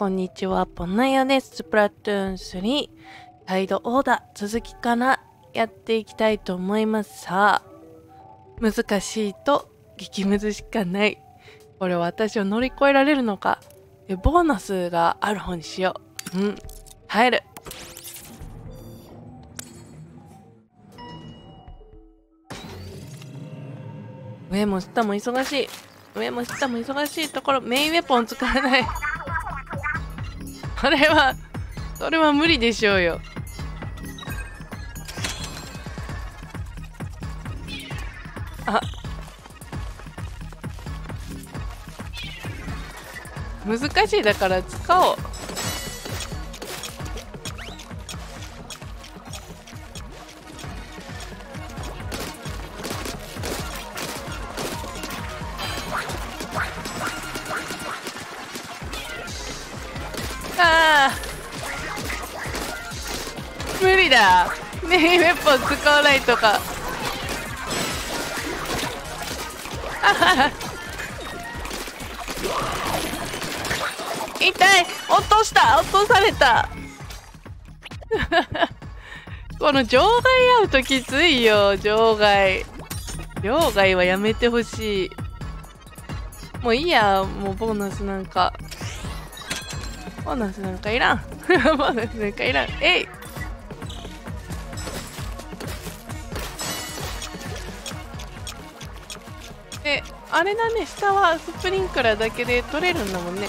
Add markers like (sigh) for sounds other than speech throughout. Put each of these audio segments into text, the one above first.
こんにちは、ポンナヤです。スプラトゥーン3、サイドオーダー、続きからやっていきたいと思います。さあ、難しいと激ムズしかない。これ私を乗り越えられるのか。ボーナスがある方にしよう。うん、入る。上も下も忙しい。上も下も忙しいところ、メインウェポン使わない。それはそれは無理でしょうよ。あ。難しい。だから使おう。無理だ。ねえメッポン使わないとか。あはは痛い。落とした。落とされた。この場外アウトきついよ場外。場外はやめてほしい。もういいやもうボーナスなんか。ボーナスなんかいらん。(laughs) ボーナスなんかいらん。えい。あれだね下はスプリンクラーだけで取れるんだもんね。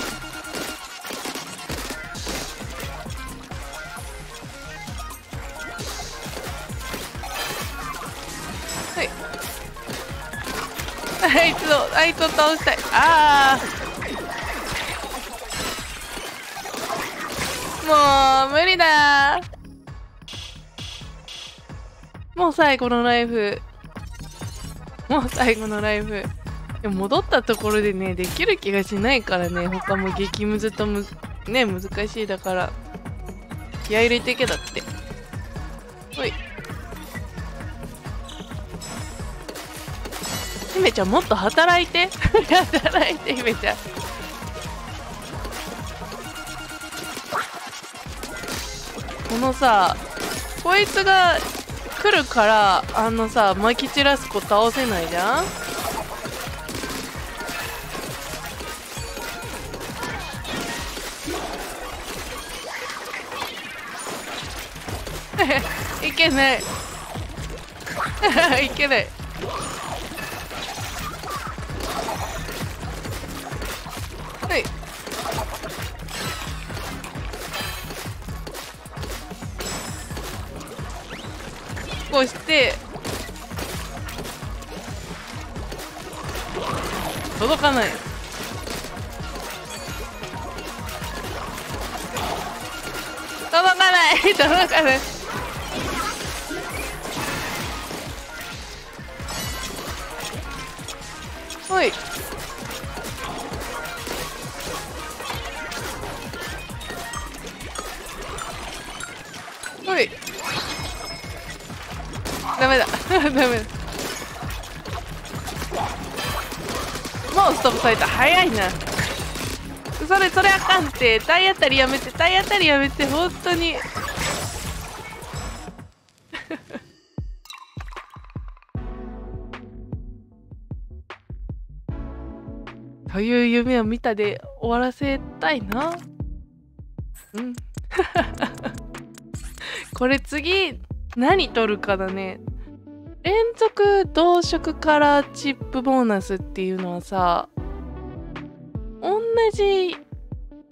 はい。(laughs) あいつをあいつを倒したい。ああもう無理だ。もう最後のライフ。もう最後のライフ。でも戻ったところでねできる気がしないからね他も激ムズとむね難しいだから。気合入れてけだって。ほい。姫ちゃんもっと働いて。働いて姫ちゃん。このさこいつが来るからあのさまき散らす子倒せないじゃん？(laughs) いけない。(laughs) いけない。はい。こして届かない。届かない。届かない。(laughs) ダメ。もうストップされた。早いな。それそれあかんって。体当たりやめて体当たりやめて本当に。(laughs) という夢を見たで終わらせたいな。うん。(laughs) これ次何取るかだね。連続同色カラーチップボーナスっていうのはさ同じ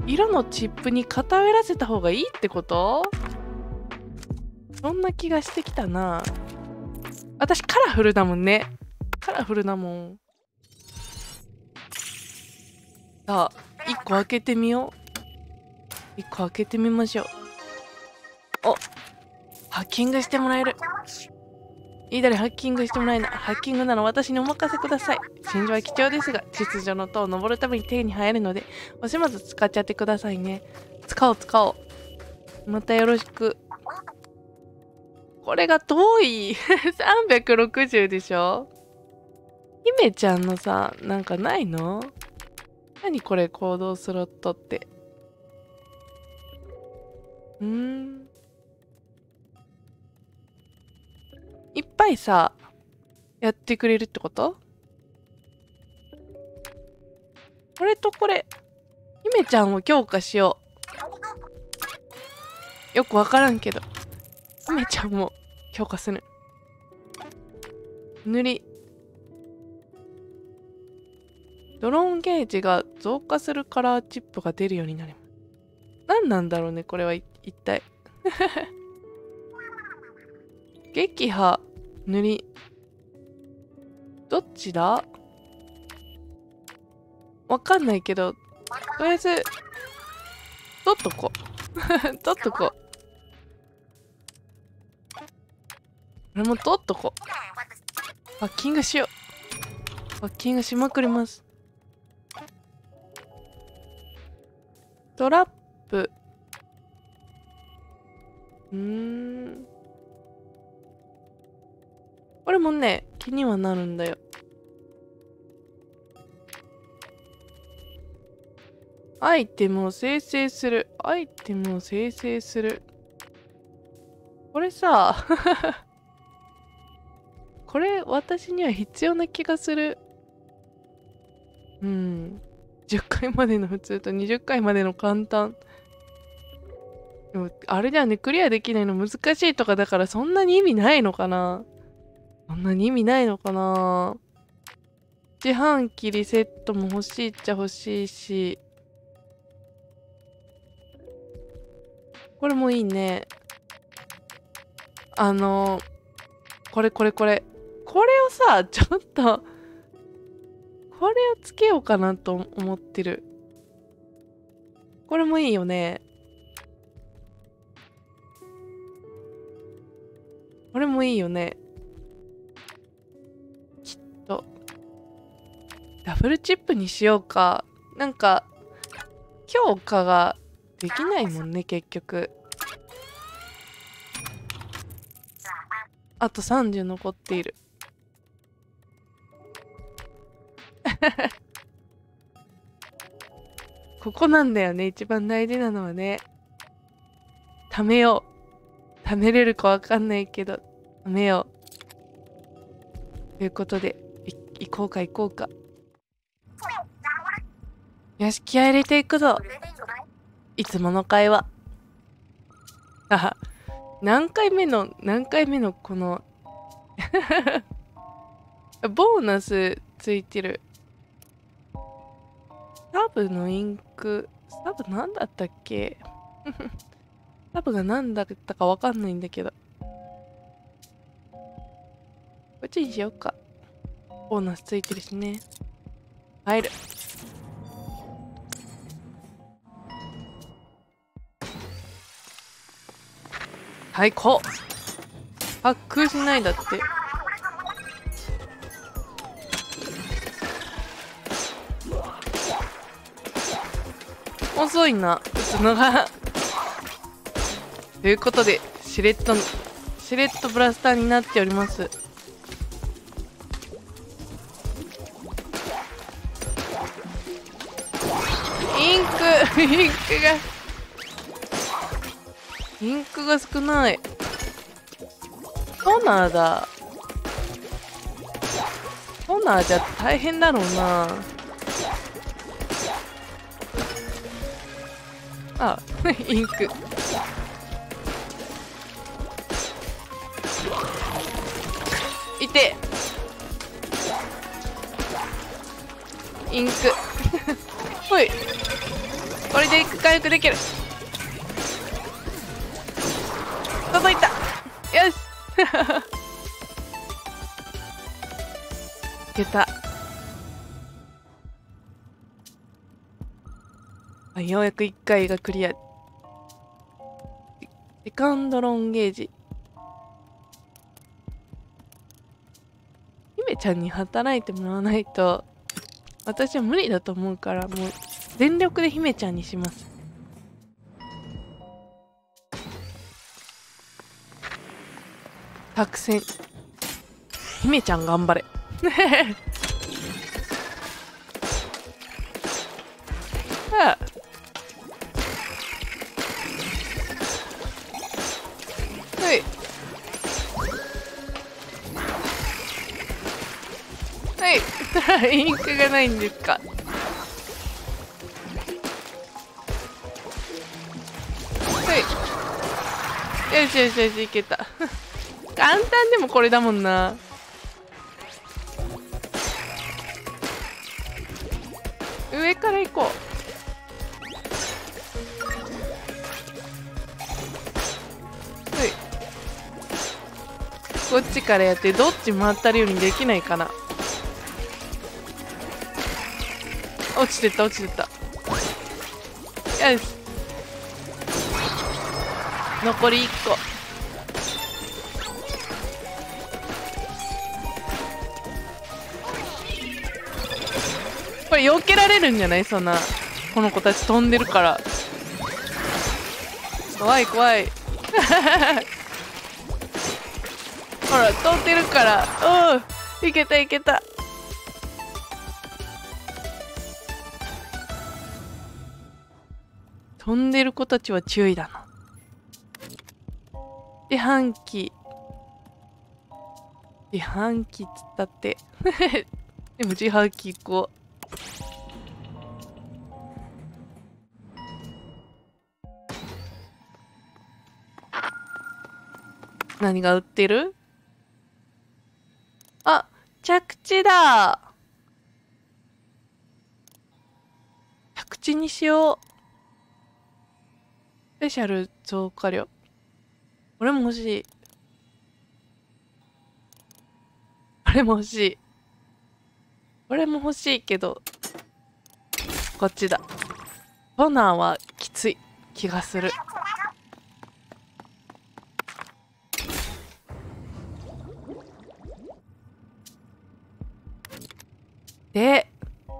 色のチップに偏らせた方がいいってこと？そんな気がしてきたな。私カラフルだもんね。カラフルだもん。さあ1個開けてみよう。1個開けてみましょう。おハッキングしてもらえる。いいだれハッキングしてもらえないハッキングなら私にお任せください。真珠は貴重ですが秩序の塔を登るために手に入るのでおしまず使っちゃってくださいね。使おう使おう。またよろしく。これが遠い。360でしょ？姫ちゃんのさなんかないの？何これ行動スロットって。うーん。いっぱいさやってくれるってこと？これとこれ姫ちゃんを強化しよう。よくわからんけど。姫ちゃんも強化する。塗り。ドローンゲージが増加するカラーチップが出るようになります何なんだろうねこれは一体。(laughs) 撃破。塗り。どっちだ？わかんないけどとりあえず取っとこ。う (laughs) 取っとこ。う俺も取っとこ。うパッキングしよう。パッキングしまくります。トラップ。うーん。これもね気にはなるんだよ。アイテムを生成する。アイテムを生成する。これさ (laughs) これ私には必要な気がする。うん。10回までの普通と20回までの簡単。でもあれじゃね。クリアできないの難しいとかだからそんなに意味ないのかな。そんなに意味ないのかな。自販機リセットも欲しいっちゃ欲しいし。これもいいね。あのこれこれこれ。これをさちょっとこれをつけようかなと思ってる。これもいいよね。これもいいよね。ダブルチップにしようか。なんか強化ができないもんね結局。あと30残っている。(laughs) ここなんだよね一番大事なのはね。貯めよう。貯めれるかわかんないけど貯めよう。ということで行こうか行こうか。よし気合入れていくぞ。いつもの会話。あ何回目の何回目のこの (laughs) ボーナスついてる。サブのインクサブ何だったっけ？(laughs) サブが何だったか分かんないんだけど。こっちにしようか。ボーナスついてるしね。入る。最高発空しないだって。遅いな。打つのがということでシレットシレットブラスターになっております。インクが。インクが少ない。トナーだ。トナーじゃ大変だろうな。あ (laughs) インク。いて。インク。(laughs) ほい。これで回復できる。届いた。よし。(laughs) いけた。あようやく1回がクリア。セカンドロンゲージ。姫ちゃんに働いてもらわないと私は無理だと思うからもう。全力で姫ちゃんにします。作戦。姫ちゃん頑張れ。(laughs) はいはい。はい。(laughs) インクがないんですか？しよしよしいけた。簡単でもこれだもんな。上から行こう。はい。こっちからやってどっち回ったるようにできないかな。落ちてった落ちてった。よし。残り1個。これ避けられるんじゃない？そんなこの子たち飛んでるから。怖い怖い。(laughs) ほら飛んでるから。うん。いけたいけた。飛んでる子たちは注意だな。自販機自販機っつったって。(laughs) でも自販機行こう。何が売ってる？あ着地だ。着地にしよう。スペシャル増加量。これも欲しい。これも欲しい。これも欲しいけどこっちだ。トナーはきつい気がする。で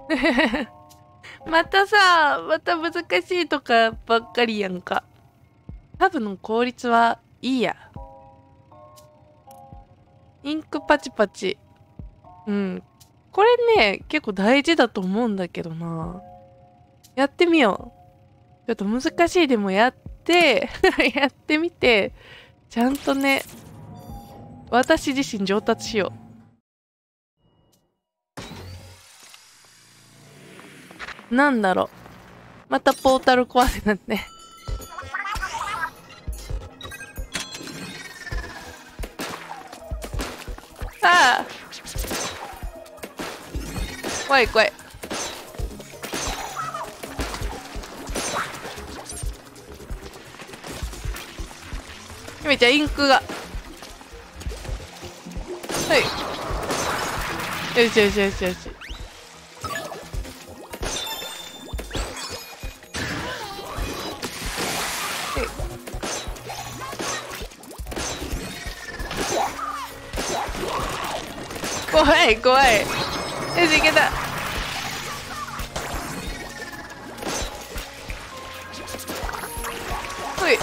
(laughs) またさまた難しいとかばっかりやんか。多分の効率はいいや。インクパチパチ。うん。これね結構大事だと思うんだけどな。やってみよう。ちょっと難しいでもやって (laughs) やってみてちゃんとね私自身上達しよう。なんだろう。またポータル壊せなんてああ。怖い怖い。めちゃインクが。はい。よしよしよしよし。怖い怖い。よしいけた。ほい。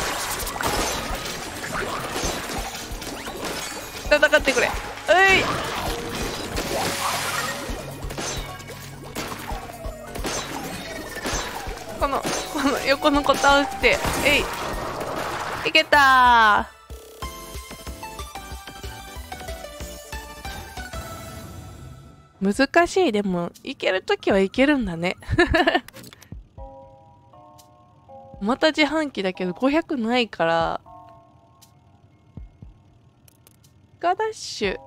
戦ってくれ。おい。このこの横の子倒して。えい。いけた難しい。でもいけるときはいけるんだね。(laughs) また自販機だけど500ないから。ガダッシュ。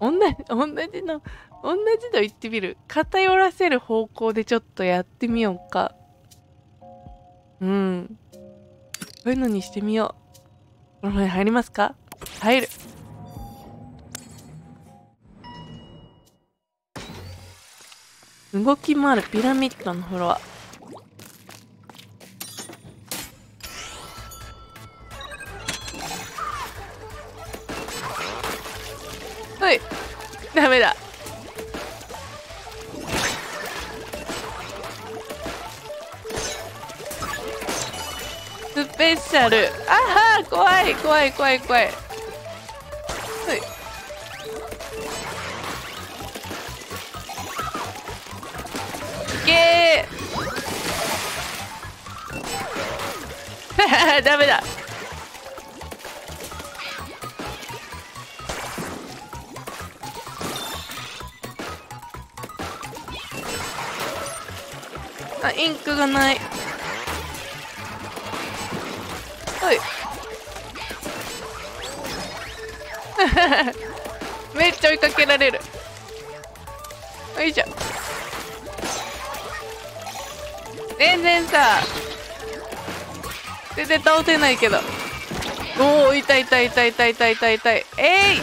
同じ同じの同じの言ってみる。偏らせる方向でちょっとやってみようか。うん。こういうのにしてみよう。この辺入りますか？入る。動き回るピラミッドのフロア。はいダメだ。スペシャル。ああ怖い怖い怖い怖い。げー。(laughs) ダメだ。あインクがない。はい。(laughs) めっちゃ追いかけられる。あいいじゃん全然さ全然倒せないけど。おお痛い痛い痛い痛い痛い痛い痛い。えい！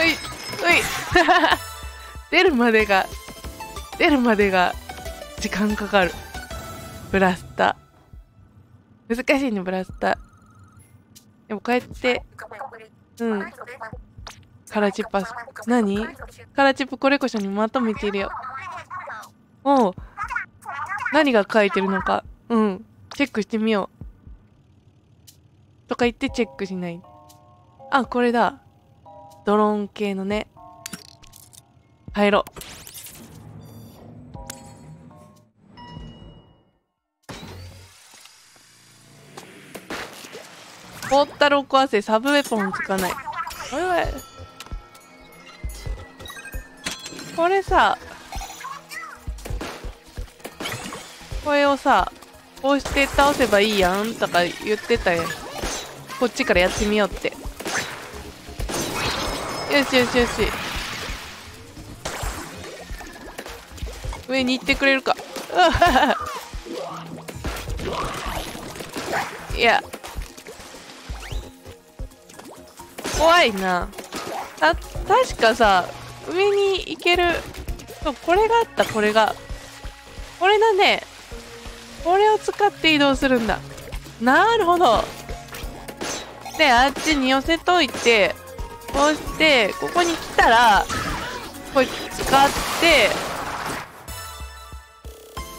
ういうい。(laughs) 出るまでが出るまでが時間かかる。ブラスタ難しいねブラスタでもこうやってうん。カラチッパス。何？カラチップコレクションにまとめているよ。おう。何が書いてるのか。うん。チェックしてみよう。とか言ってチェックしない。あこれだ。ドローン系のね。入ろう。ポータルを壊せサブウェポンをつかない。おいおい。これさこれをさこうして倒せばいいやんとか言ってたよこっちからやってみようって。よしよしよし。上に行ってくれるか。いや。怖いな。あ確かさ上に行ける。そうこれがあった。これが。これだね。これを使って移動するんだ。なるほど。であっちに寄せといてこうしてここに来たらこれ使っ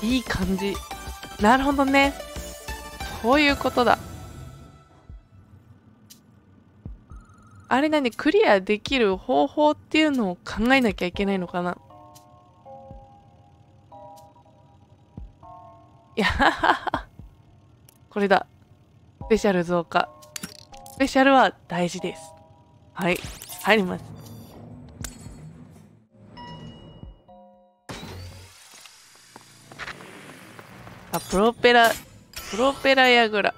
ていい感じ。なるほどね。こういうことだ。あれ何クリアできる方法っていうのを考えなきゃいけないのかな？いや (laughs) これだ。スペシャル増加。スペシャルは大事です。はい。入ります。あプロペラプロペラヤグラ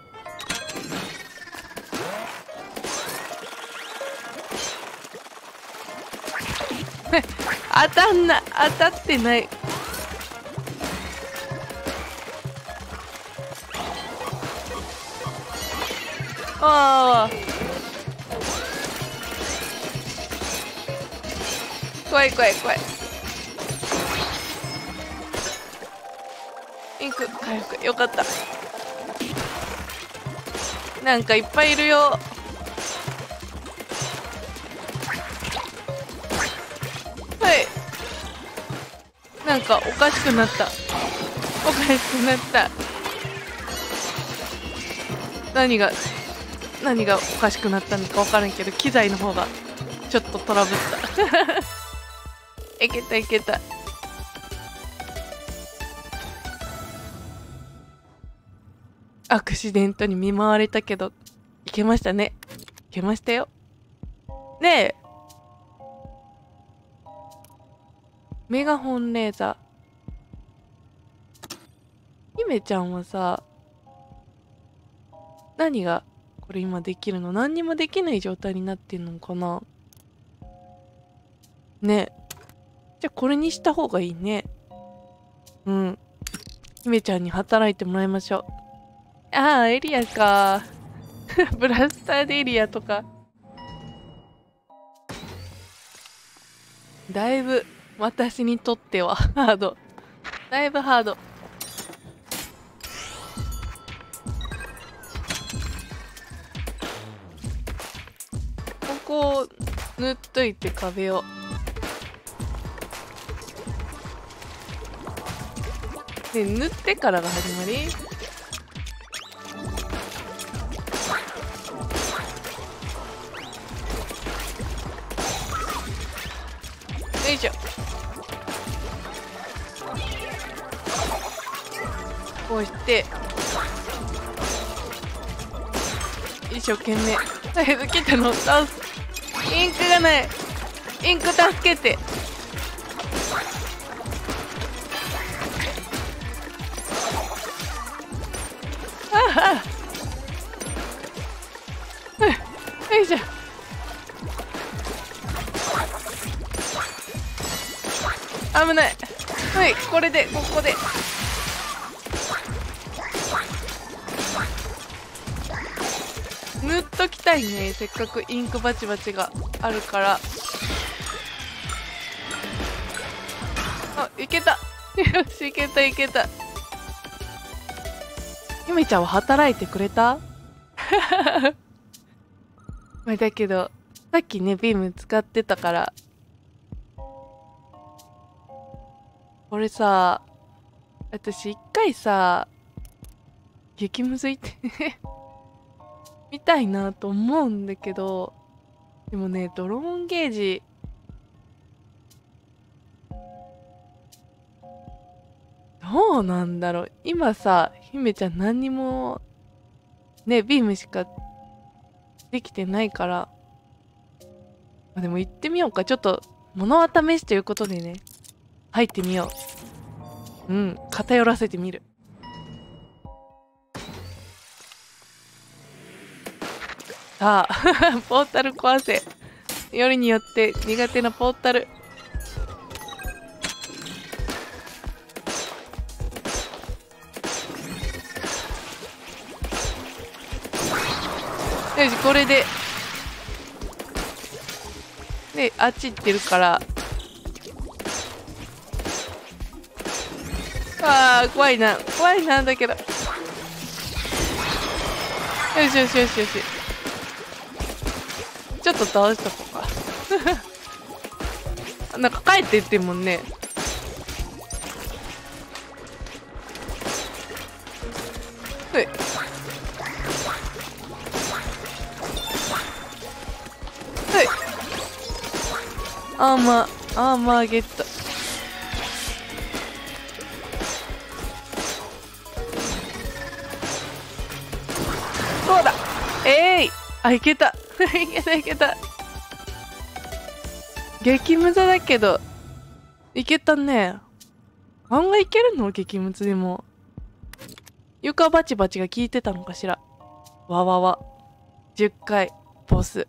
(laughs) 当たんな当たってない。ああ怖い怖い怖い。インク回復。よかった。なんかいっぱいいるよ。なんかおかしくなった。おかしくなった。何が何がおかしくなったのか分からんけど機材の方がちょっとトラブった。(laughs) いけたいけた。アクシデントに見舞われたけどいけましたね。いけましたよ。ねえ。メガホンレーザー。姫ちゃんはさ何がこれ今できるの？何にもできない状態になってんのかな？ね。じゃあこれにした方がいいね。うん。姫ちゃんに働いてもらいましょう。ああエリアか。(laughs) ブラスターでエリアとか。だいぶ私にとってはハード。だいぶハード。ここを塗っといて壁を。で塗ってからが始まり。よいしょ。こうして。一生懸命。大変来たのを倒すインクがないインク助けて。せっかくインクバチバチがあるから。あいけた。(laughs) よしいけたいけた。ゆめちゃんは働いてくれた？(laughs) まあだけどさっきねビーム使ってたから。これさ私一回さ激ムズいって。見たいなと思うんだけどでもねドローンゲージどうなんだろう。今さ姫ちゃん何にもねビームしかできてないからあでも行ってみようか。ちょっと物は試しということでね入ってみよう。うん偏らせてみる。さあ (laughs) ポータル壊せ。よりによって苦手なポータル。よしこれで。であっち行ってるから。あー怖いな。怖いなんだけど。よしよしよしよし。っと倒しとか。(laughs) なんか帰ってってもんね。はい。はい。アーマーアーマーゲット。そうだ？えい、あいけた。いけたいけた。激ムザだけどいけたね。案外いけるの？激ムズでも。床バチバチが効いてたのかしら。わわわ。10回。ボス。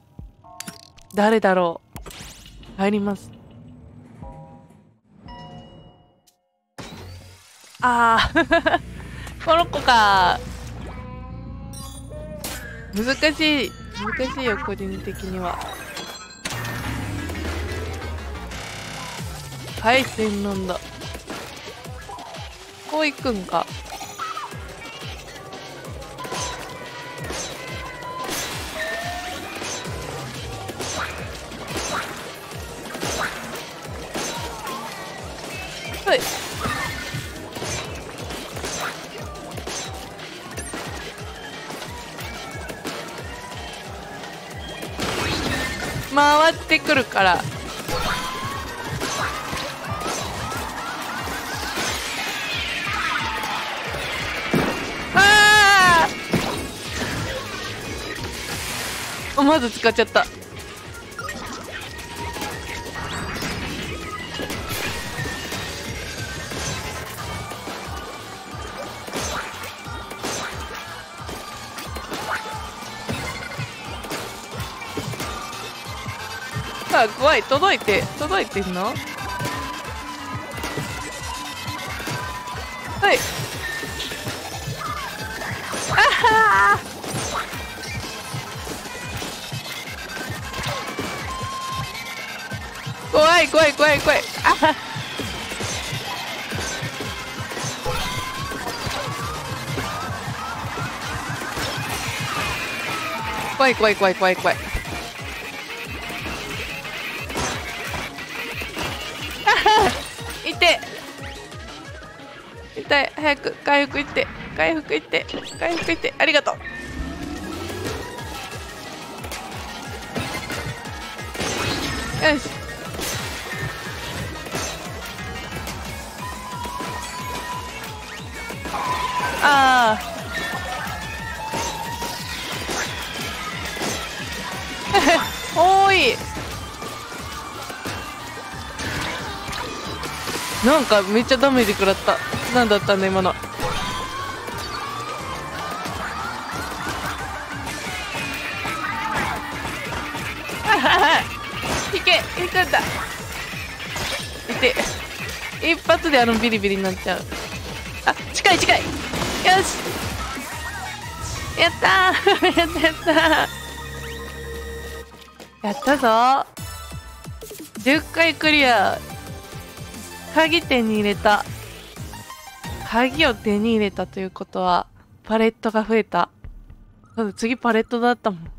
誰だろう。入ります。あー。(laughs) この子か。難しい。難しいよ個人的には。はい洗脳だ。こう行くんか。はい。回ってくるから。ああまず使っちゃった。あ怖い届いて届いてんの？はい。あはー。怖い怖い怖い怖い。あは怖い怖い怖い怖い怖い。って。痛い。早く回復いって。回復いって。回復いって。ありがとう。よし。ああなんかめっちゃダメージ食らった。何だったんだ今の。はいけいくんだいて。一発であのビリビリになっちゃう。あ近い近い。よし。やったー。やったやったやったぞ。10回クリア。鍵手に入れた。鍵を手に入れたということはパレットが増えた。そうだ次パレットだったもん。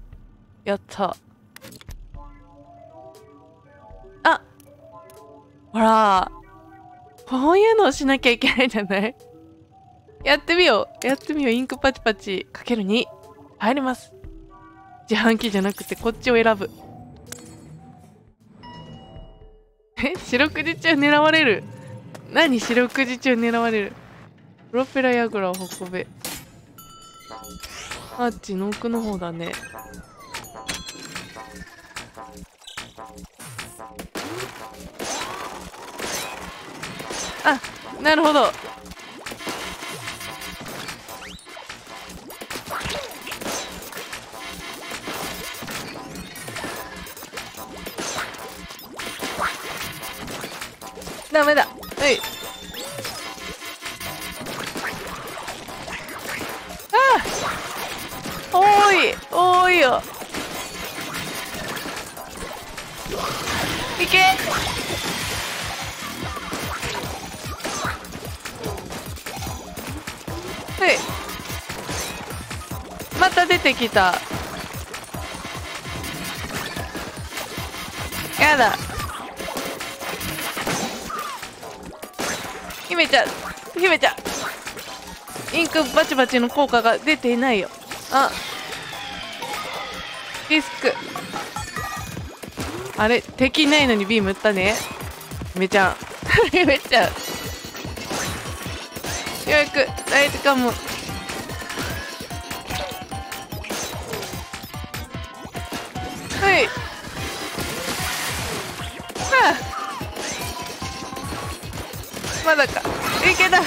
やった。あほら。こういうのをしなきゃいけないじゃない？やってみよう。やってみよう。インクパチパチかける2入ります。自販機じゃなくてこっちを選ぶ。え四六時中狙われる？何四六時中狙われる？プロペラヤグラを運べ。あっちの奥の方だね。あなるほど。ダメだ。はい。ああ多い。多いよ。いけ。はい。また出てきた。やだ姫ちゃん姫ちゃん。インクバチバチの効果が出ていないよ。あ。リスク。あれ敵いないのにビーム打ったね。姫ちゃん。(laughs) 姫ちゃん。ようやく大事かもはい。まだか。いけた。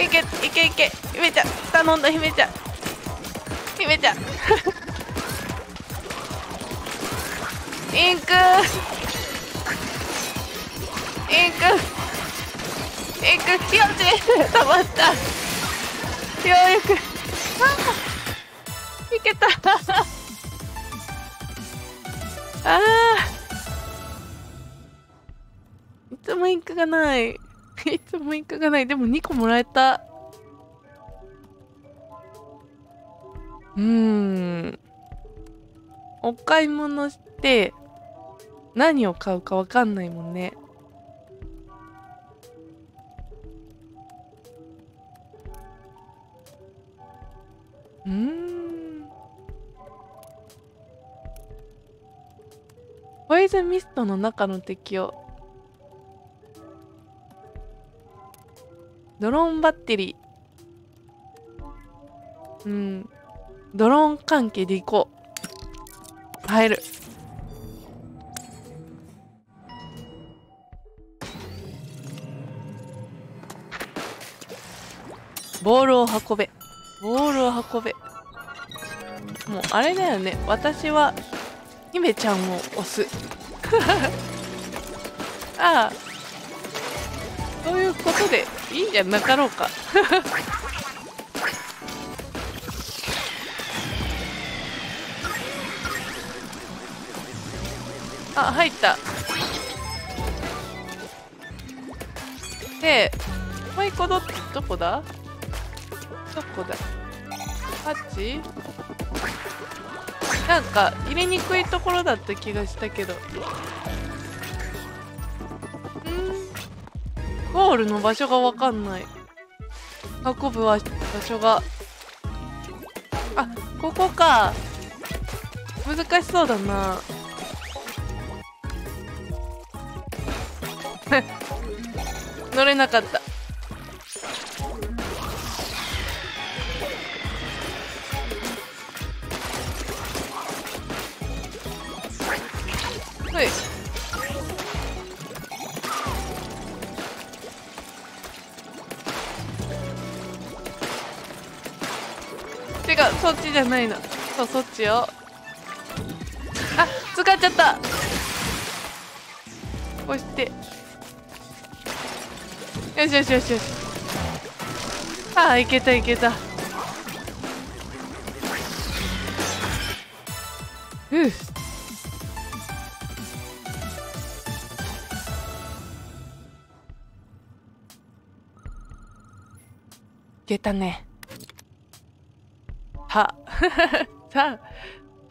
いけいけいけ。姫ちゃん頼んだ姫ちゃん。姫ちゃん。(laughs) インク。インク。インクよし溜まった。ようやく。いけた。あー。いつもインクがない。いつもインクがない。でも2個もらえた。うーん。お買い物して何を買うかわかんないもんね。うーん。ポイズンミストの中の敵を。ドローンバッテリー。うん。ドローン関係でいこう。入る。ボールを運べ。ボールを運べ。もうあれだよね。私は姫ちゃんを押す。(laughs) ああ。そういうことでいいんじゃなかろうか。(laughs) あ入った。でもう一個どどこだ？どこだ？あっちなんか入れにくいところだった気がしたけど。うん。ゴールの場所がわかんない。運ぶ場所が。あここか。難しそうだな。(laughs) 乗れなかった。じゃないの。そうそっちよあ使っちゃった。押して。よしよしよしよし。ああいけたいけた。ふう。いけたね。は。(laughs) さあ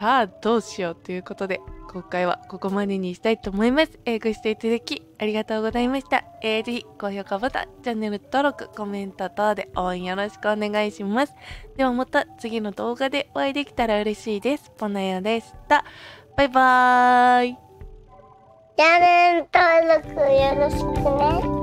さあどうしようということで今回はここまでにしたいと思います。えー、ご視聴いただきありがとうございました。えー、ぜひ高評価ボタン、チャンネル登録、コメント等で応援よろしくお願いします。ではまた次の動画でお会いできたら嬉しいです。ポナヨでした。バイバーイ。チャンネル登録よろしくね。